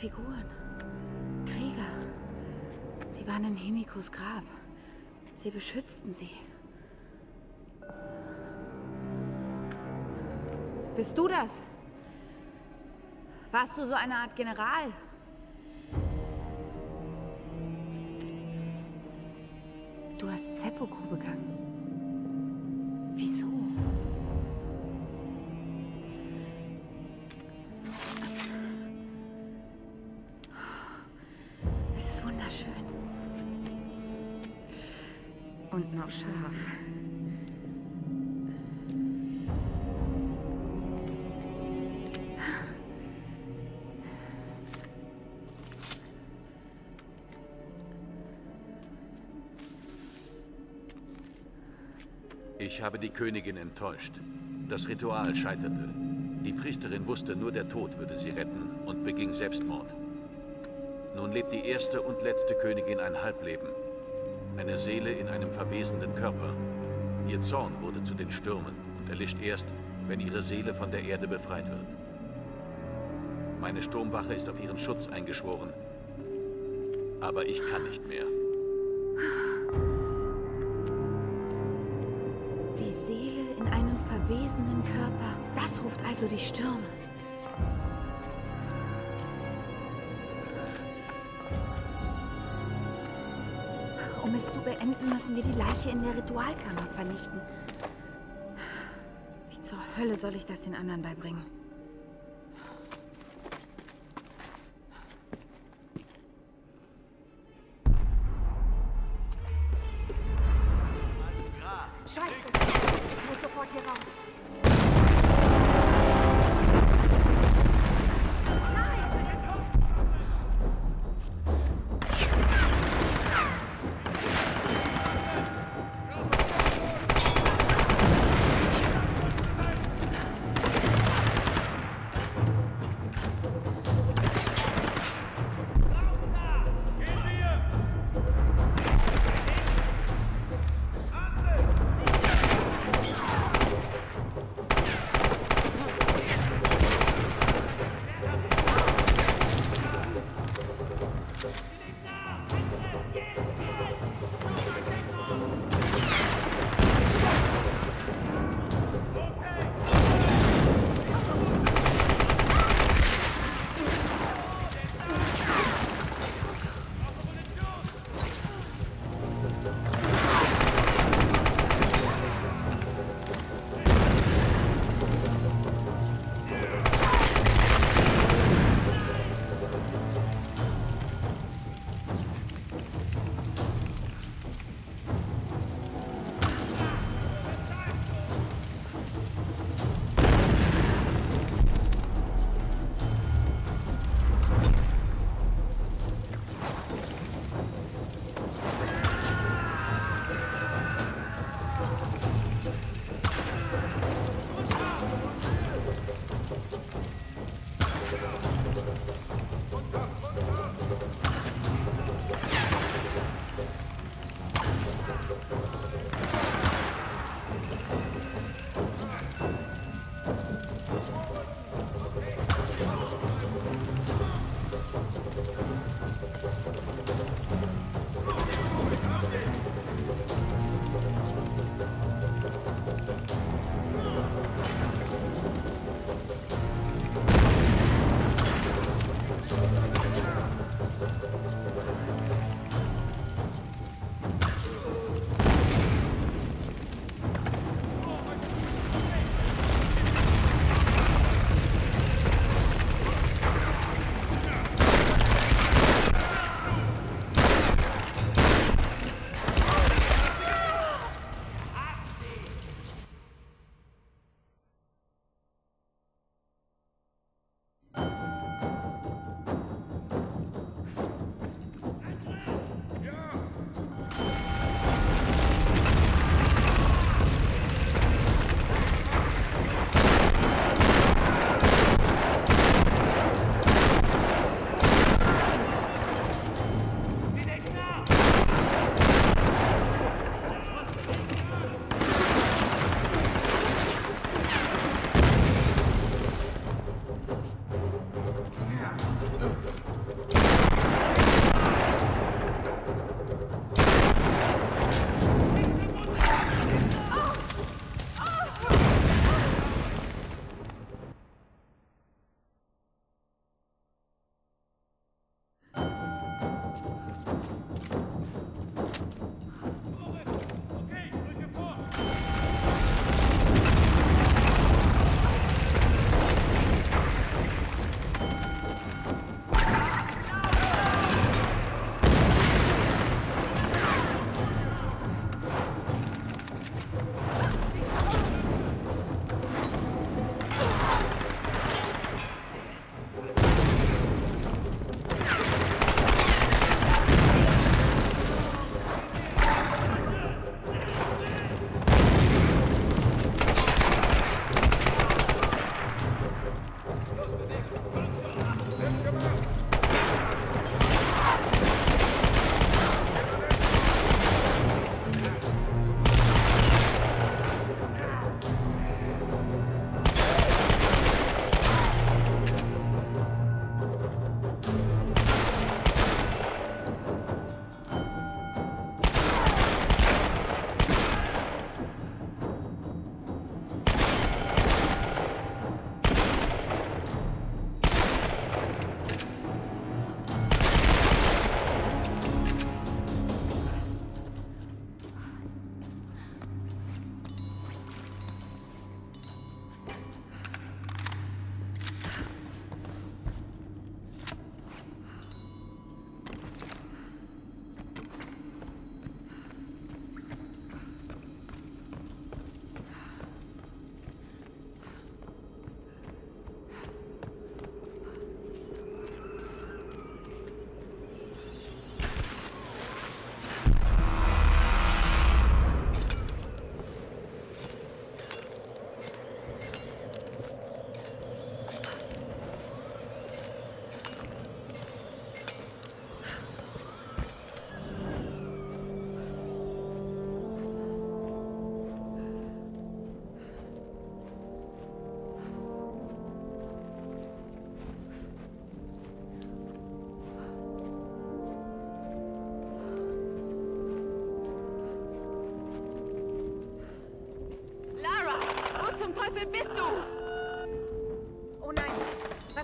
Figuren. Krieger. Sie waren in Himikos Grab. Sie beschützten sie. Bist du das? Warst du so eine Art General? Du hast Seppuku begangen. Wunderschön. Und noch scharf. Ich habe die Königin enttäuscht. Das Ritual scheiterte. Die Priesterin wusste, nur der Tod würde sie retten und beging Selbstmord. Nun lebt die erste und letzte Königin ein Halbleben. Eine Seele in einem verwesenden Körper. Ihr Zorn wurde zu den Stürmen und erlischt erst, wenn ihre Seele von der Erde befreit wird. Meine Sturmwache ist auf ihren Schutz eingeschworen. Aber ich kann nicht mehr. Die Seele in einem verwesenden Körper. Das ruft also die Stürme. Beenden, müssen wir die Leiche in der Ritualkammer vernichten. Wie zur Hölle soll ich das den anderen beibringen?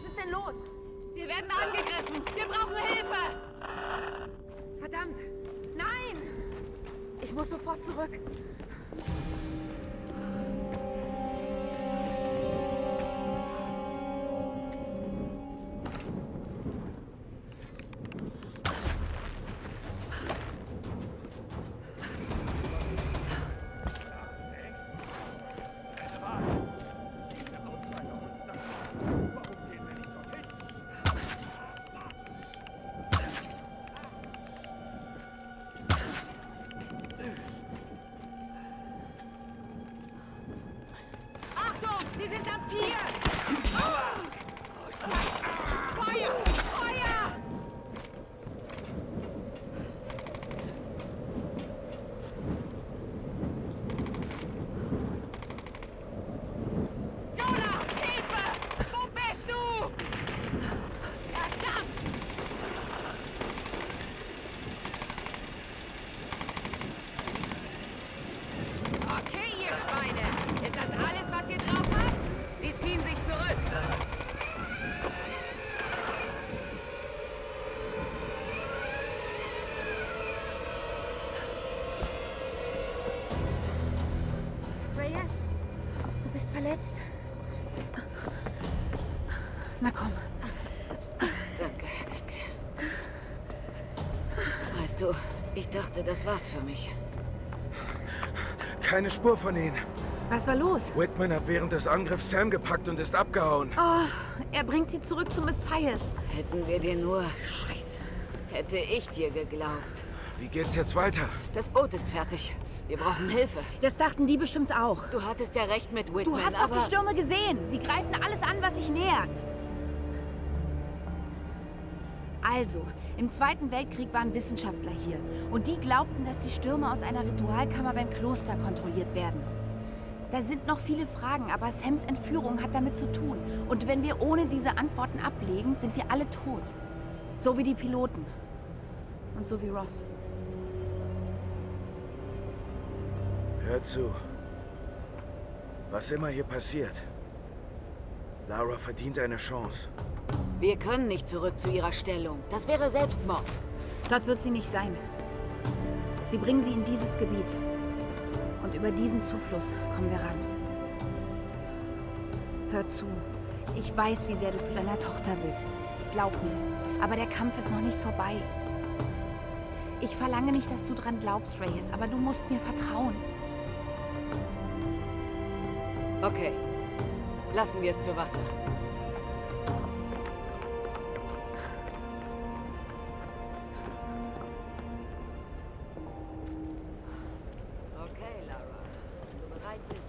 Ist denn los? Wir werden angegriffen. Wir brauchen Hilfe. Verdammt! Nein! Ich muss sofort zurück. Weißt du, ich dachte, das war's für mich. Keine Spur von ihnen. Was war los? Whitman hat während des Angriffs Sam gepackt und ist abgehauen. Oh, er bringt sie zurück zu Matthias. Hätten wir dir nur... Scheiße. Hätte ich dir geglaubt. Wie geht's jetzt weiter? Das Boot ist fertig. Wir brauchen Hilfe. Das dachten die bestimmt auch. Du hattest ja recht mit Whitman, Du hast doch aber... die Stürme gesehen. Sie greifen alles an, was sich nähert. Also, im Zweiten Weltkrieg waren Wissenschaftler hier. Und die glaubten, dass die Stürme aus einer Ritualkammer beim Kloster kontrolliert werden. Da sind noch viele Fragen, aber Sams Entführung hat damit zu tun. Und wenn wir ohne diese Antworten ablegen, sind wir alle tot. So wie die Piloten. Und so wie Roth. Hör zu. Was immer hier passiert, Lara verdient eine Chance. Wir können nicht zurück zu ihrer Stellung. Das wäre Selbstmord. Dort wird sie nicht sein. Sie bringen sie in dieses Gebiet. Und über diesen Zufluss kommen wir ran. Hör zu. Ich weiß, wie sehr du zu deiner Tochter willst. Glaub mir. Aber der Kampf ist noch nicht vorbei. Ich verlange nicht, dass du dran glaubst, Reyes, aber du musst mir vertrauen. Okay. Lassen wir es zu Wasser. like this.